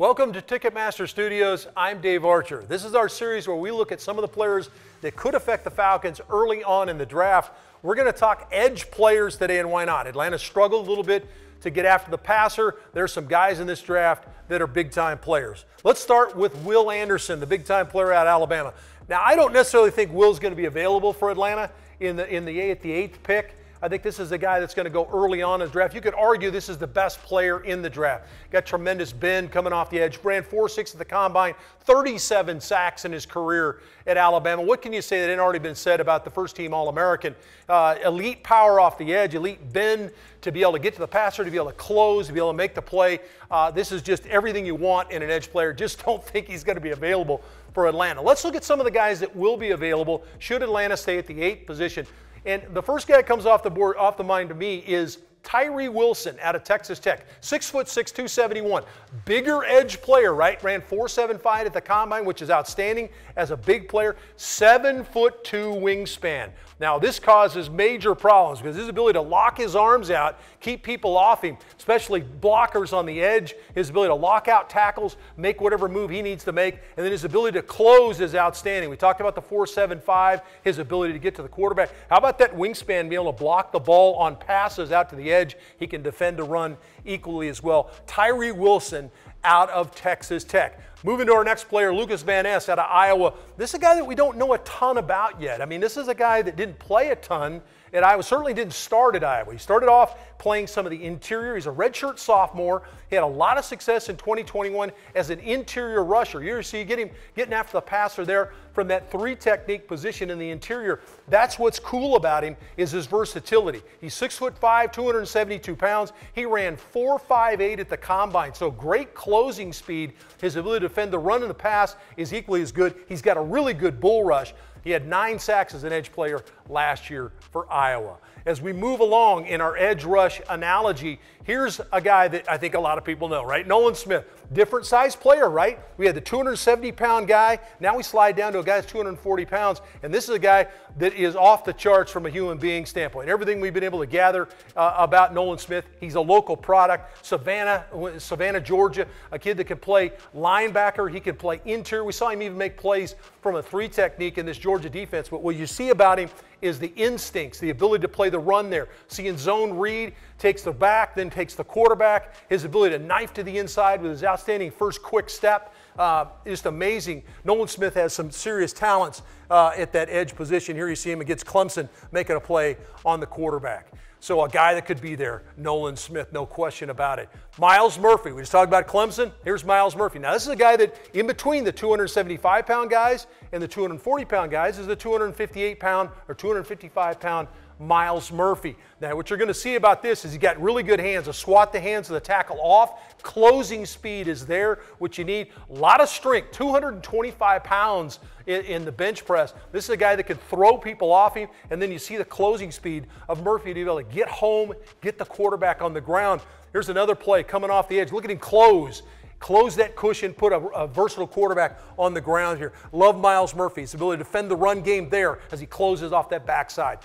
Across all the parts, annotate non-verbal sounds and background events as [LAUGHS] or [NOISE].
Welcome to Ticketmaster Studios. I'm Dave Archer. This is our series where we look at some of the players that could affect the Falcons early on in the draft. We're going to talk edge players today, and why not? Atlanta struggled a little bit to get after the passer. There's some guys in this draft that are big time players. Let's start with Will Anderson, the big time player out of Alabama. Now, I don't necessarily think Will's going to be available for Atlanta in the in the at the eighth pick. I think this is a guy that's going to go early on in the draft. You could argue this is the best player in the draft. Got tremendous bend coming off the edge. Ran 4.6 at the combine, 37 sacks in his career at Alabama. What can you say that ain't already been said about the first team All American? Uh, elite power off the edge, elite bend to be able to get to the passer, to be able to close, to be able to make the play. Uh, this is just everything you want in an edge player. Just [LAUGHS] don't think he's going to be available for Atlanta. Let's look at some of the guys that will be available should Atlanta stay at the eighth position. And the first guy that comes off the board, off the mind to me is Tyree Wilson out of Texas Tech. Six foot six, 271. Bigger edge player, right? Ran 475 at the combine, which is outstanding as a big player. Seven foot two wingspan. Now, this causes major problems because his ability to lock his arms out, keep people off him, especially blockers on the edge, his ability to lock out tackles, make whatever move he needs to make, and then his ability to close is outstanding. We talked about the 475, his ability to get to the quarterback. How about that wingspan, being able to block the ball on passes out to the edge? He can defend the run equally as well. Tyree Wilson out of Texas Tech. Moving to our next player, Lucas Van Ness out of Iowa. This is a guy that we don't know a ton about yet. I mean, this is a guy that didn't play a ton at Iowa, certainly didn't start at Iowa. He started off playing some of the interior. He's a redshirt sophomore. He had a lot of success in 2021 as an interior rusher. You see, get him getting after the passer there from that three technique position in the interior. That's what's cool about him is his versatility. He's six foot five, 272 pounds. He ran 4.58 at the combine, so great closing speed. His ability to defend the run and the pass is equally as good. He's got a really good bull rush. He had nine sacks as an edge player last year for Iowa. As we move along in our edge rush analogy, here's a guy that I think a lot of people know, right? Nolan Smith, different size player, right? We had the 270 pound guy. Now we slide down to a guy that's 240 pounds. And this is a guy that is off the charts from a human being standpoint. Everything we've been able to gather uh, about Nolan Smith, he's a local product. Savannah, Savannah, Georgia, a kid that can play linebacker. He can play interior. We saw him even make plays from a three technique in this Georgia defense. But what you see about him is the instincts, the ability to play the run there. Seeing zone read, takes the back, then takes the quarterback. His ability to knife to the inside with his outstanding first quick step. Uh, just amazing. Nolan Smith has some serious talents uh, at that edge position. Here you see him against Clemson making a play on the quarterback. So a guy that could be there, Nolan Smith, no question about it. Myles Murphy, we just talked about Clemson. Here's Myles Murphy. Now this is a guy that in between the 275 pound guys and the 240 pound guys is the 258 pound or 255 pound Myles Murphy. Now, what you're going to see about this is he got really good hands to swat the hands of the tackle off. Closing speed is there, which you need. A lot of strength, 225 pounds in, in, the bench press. This is a guy that can throw people off him, and then you see the closing speed of Murphy to be able to get home, get the quarterback on the ground. Here's another play coming off the edge. Look at him close close that cushion, put a, a, versatile quarterback on the ground here. Love Myles Murphy's ability to defend the run game there as he closes off that backside.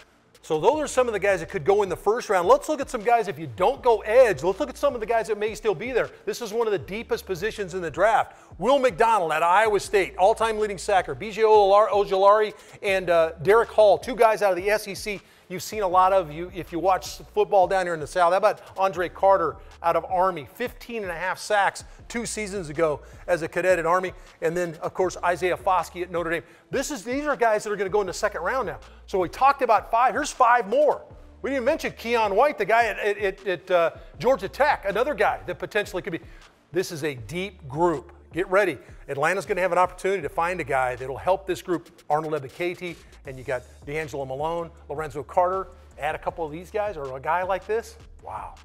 So those are some of the guys that could go in the first round. Let's look at some guys, if you don't go edge, let's look at some of the guys that may still be there. This is one of the deepest positions in the draft. Will McDonald at Iowa State, all-time leading sacker. B.J. Ojulari and uh, Derick Hall, two guys out of the SEC you've seen a lot of you if you watch football down here in the South. How about Andre Carter out of Army? 15 and a half sacks two seasons ago as a cadet at Army. And then, of course, Isaiah Foskey at Notre Dame. This is, these are guys that are going to go in the second round now. So we talked about five. Here's five more. We didn't mention Keion White, the guy at, at, at uh, Georgia Tech, another guy that potentially could be. This is a deep group. Get ready. Atlanta's going to have an opportunity to find a guy that'll help this group. Arnold Ebiketie, and you got D'Angelo Malone, Lorenzo Carter. Add a couple of these guys or a guy like this. Wow.